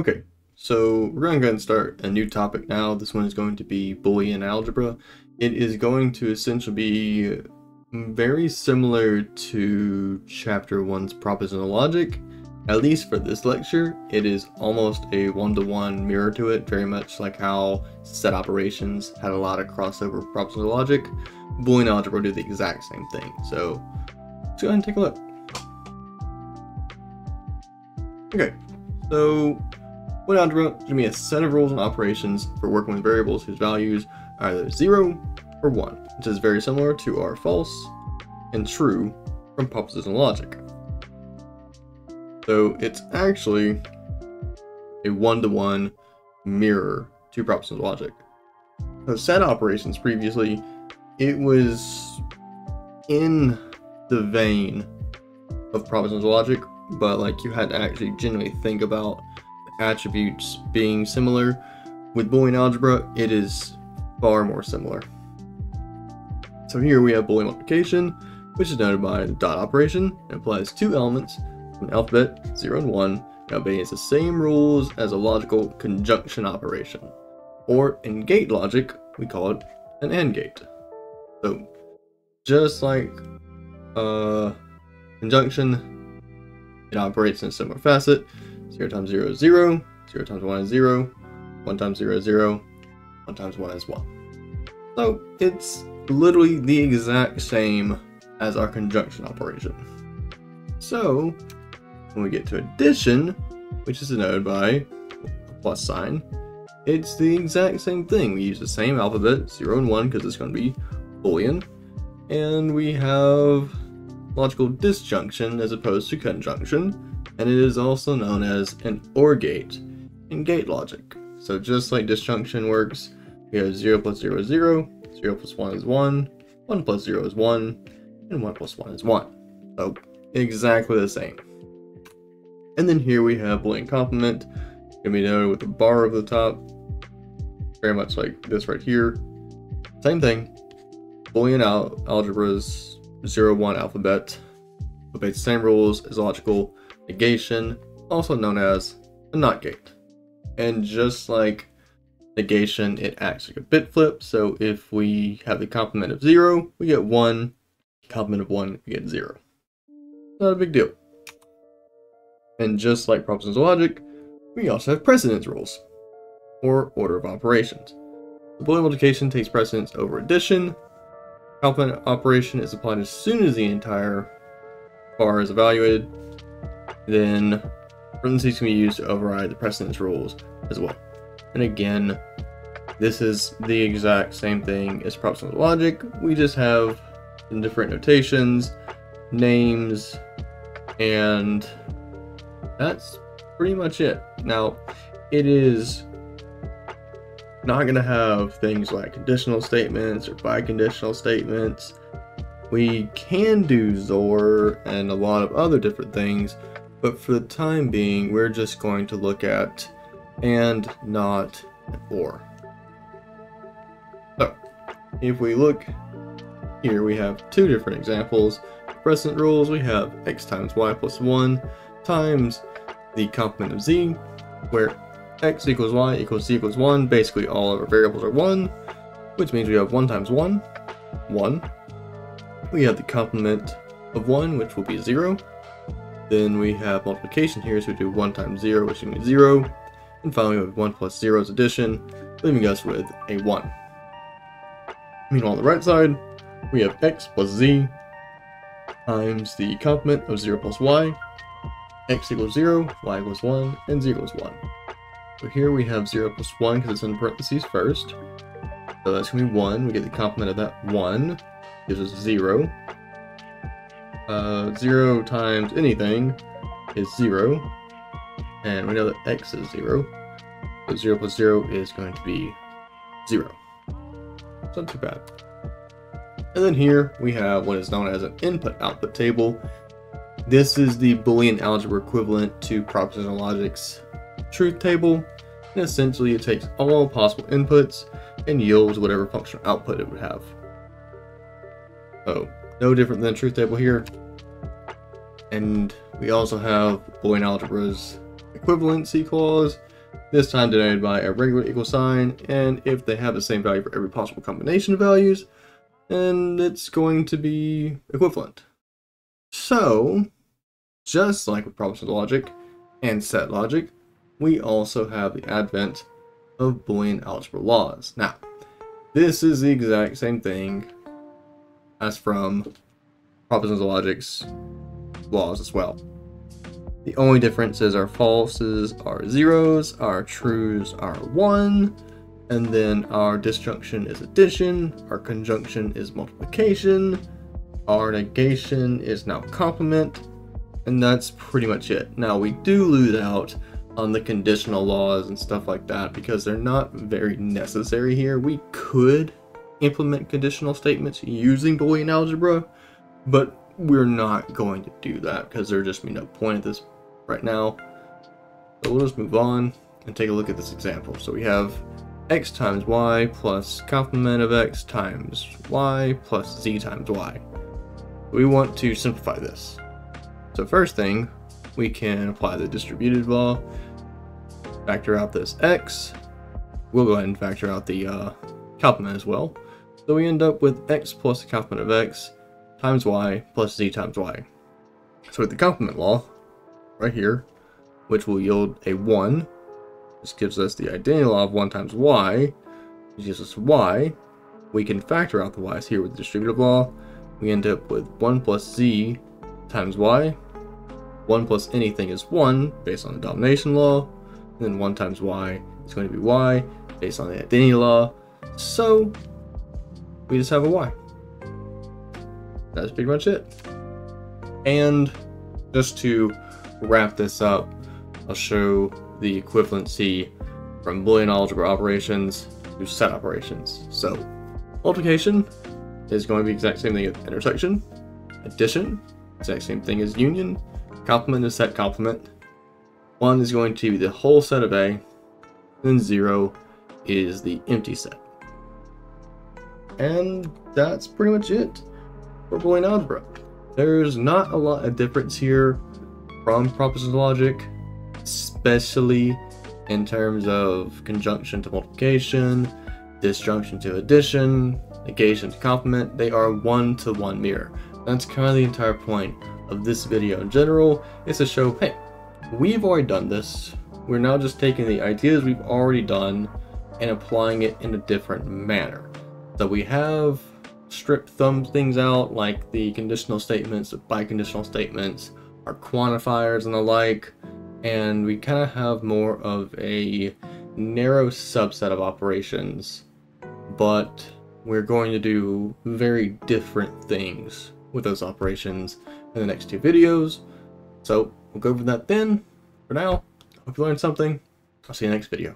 Okay, so we're going to go ahead and start a new topic now. This one is going to be Boolean algebra. It is going to essentially be very similar to chapter 1's propositional logic. At least for this lecture, it is almost a one-to-one -one mirror to it, very much like how set operations had a lot of crossover propositional logic. Boolean algebra do the exact same thing. So let's go ahead and take a look. Okay, so Boolean algebra is going to be a set of rules and operations for working with variables whose values are either 0 or 1, which is very similar to our false and true from propositional logic. So it's actually a one-to-one -one mirror to propositional logic. So set operations previously, it was in the vein of propositional logic, but like you had to actually genuinely think about the attributes being similar. With Boolean algebra, it is far more similar. So here we have Boolean multiplication, which is denoted by the dot operation and applies two elements from alphabet 0 and 1 and obeys the same rules as a logical conjunction operation. Or in gate logic, we call it an AND gate. So just like uh, conjunction, it operates in a similar facet. 0 times 0 is 0, 0 times 1 is 0, 1 times 0 is 0, 1 times 1 is 1. So it's literally the exact same as our conjunction operation. So when we get to addition, which is denoted by a plus sign, it's the exact same thing. We use the same alphabet, 0 and 1, because it's going to be Boolean. And we have logical disjunction as opposed to conjunction, and it is also known as an OR gate in gate logic. So just like disjunction works, we have 0 plus 0 is 0, 0 plus 1 is 1, 1 plus 0 is 1, and 1 plus 1 is 1. So exactly the same. And then here we have Boolean complement, can be noted with a bar over the top, very much like this right here. Same thing, Boolean al algebras 0, 1 alphabet, obeys the same rules as logical negation, also known as a NOT gate. And just like negation, it acts like a bit flip, so if we have the complement of 0, we get 1, complement of 1, we get 0. Not a big deal. And just like propositional logic, we also have precedence rules, or order of operations. The Boolean multiplication takes precedence over addition. Complement operation is applied as soon as the entire bar is evaluated. Then parentheses can be used to override the precedence rules as well. And again, this is the exact same thing as propositional logic. We just have different notations, names, and that's pretty much it. Now, it is not going to have things like conditional statements or biconditional statements. We can do XOR and a lot of other different things, but for the time being, we're just going to look at and, not, or. So, if we look here, we have two different examples. Precedence rules, we have x times y plus 1 times the complement of z, where x equals y equals z equals 1. Basically, all of our variables are 1, which means we have 1 times 1, 1. We have the complement of 1, which will be 0. Then we have multiplication here, so we do 1 times 0, which means 0. And finally, we have 1 plus 0's addition, leaving us with a 1. Meanwhile, on the right side, we have x plus z times the complement of 0 plus y, x equals 0, y equals 1, and z equals 1. So here we have 0 plus 1 because it's in parentheses first. So that's going to be 1. We get the complement of that 1, gives us 0. Uh, 0 times anything is 0. And we know that x is 0. So 0 plus 0 is going to be 0. It's not too bad. And then here we have what is known as an input-output table. This is the Boolean algebra equivalent to propositional logic's truth table. And essentially it takes all possible inputs and yields whatever functional output it would have. So no different than truth table here. And we also have Boolean algebra's equivalency clause, this time denoted by a regular equal sign, and if they have the same value for every possible combination of values, then it's going to be equivalent. So, just like with problems propositional logic and set logic, we also have the advent of Boolean algebra laws. Now, this is the exact same thing as from propositional logic's laws as well. The only difference is our falses are zeros, our trues are one, and then our disjunction is addition, our conjunction is multiplication, our negation is now complement, and that's pretty much it. Now we do lose out on the conditional laws and stuff like that because they're not very necessary here. We could implement conditional statements using Boolean algebra, but we're not going to do that because there's just be no point at this right now. So we'll just move on and take a look at this example. So we have x times y plus complement of x times y plus z times y. We want to simplify this. So first thing, we can apply the distributive law, factor out this x. We'll go ahead and factor out the uh, complement as well. So we end up with x plus the complement of x times y plus z times y. So with the complement law, right here, which will yield a 1, this gives us the identity law of 1 times y, which gives us y. We can factor out the y's here with the distributive law. We end up with 1 plus z times y. 1 plus anything is 1, based on the domination law. And then 1 times y is going to be y, based on the identity law. So, we just have a y that's pretty much it. And just to wrap this up, I'll show the equivalency from Boolean algebra operations to set operations. So multiplication is going to be the exact same thing as intersection. Addition, exact same thing as union. Complement is set complement. One is going to be the whole set of A, then zero is the empty set. And that's pretty much it for Boolean algebra. There's not a lot of difference here from propositional logic, especially in terms of conjunction to multiplication, disjunction to addition, negation to complement. They are one-to-one -one mirror. That's kind of the entire point of this video in general, is to show, hey, we've already done this. We're now just taking the ideas we've already done and applying it in a different manner. So we have strip thumb things out, like the conditional statements, the biconditional statements, our quantifiers and the like, and we kind of have more of a narrow subset of operations, but we're going to do very different things with those operations in the next two videos. So we'll go over that then. For now, hope you learned something. I'll see you in next video.